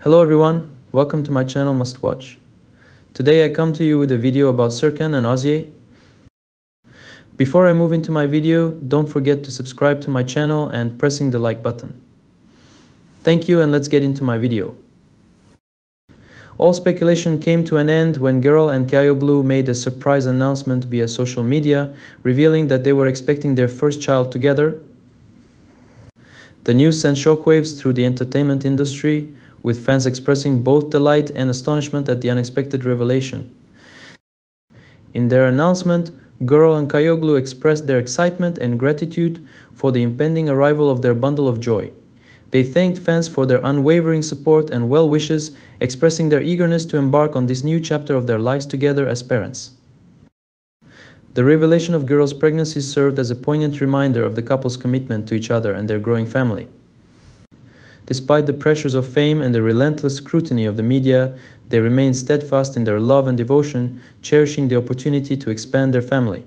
Hello everyone, welcome to my channel Must Watch. Today I come to you with a video about Serkan and Özge. Before I move into my video, don't forget to subscribe to my channel and pressing the like button. Thank you and let's get into my video. All speculation came to an end when Gürel and Çayoğlu made a surprise announcement via social media, revealing that they were expecting their first child together. The news sent shockwaves through the entertainment industry, with fans expressing both delight and astonishment at the unexpected revelation. In their announcement, Gürel and Çayoğlu expressed their excitement and gratitude for the impending arrival of their bundle of joy. They thanked fans for their unwavering support and well wishes, expressing their eagerness to embark on this new chapter of their lives together as parents. The revelation of Gürel's pregnancy served as a poignant reminder of the couple's commitment to each other and their growing family. Despite the pressures of fame and the relentless scrutiny of the media, they remained steadfast in their love and devotion, cherishing the opportunity to expand their family.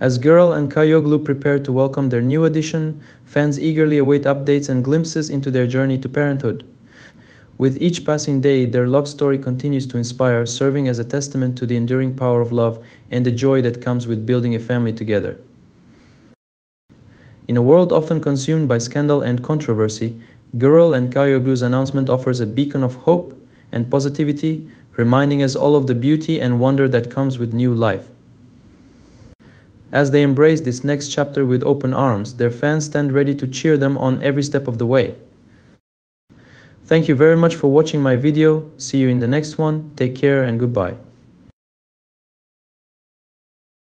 As Gürel and Çayoğlu prepare to welcome their new addition, fans eagerly await updates and glimpses into their journey to parenthood. With each passing day, their love story continues to inspire, serving as a testament to the enduring power of love and the joy that comes with building a family together. In a world often consumed by scandal and controversy, Gürel and Çayoğlu's announcement offers a beacon of hope and positivity, reminding us all of the beauty and wonder that comes with new life. As they embrace this next chapter with open arms, their fans stand ready to cheer them on every step of the way. Thank you very much for watching my video. See you in the next one. Take care and goodbye.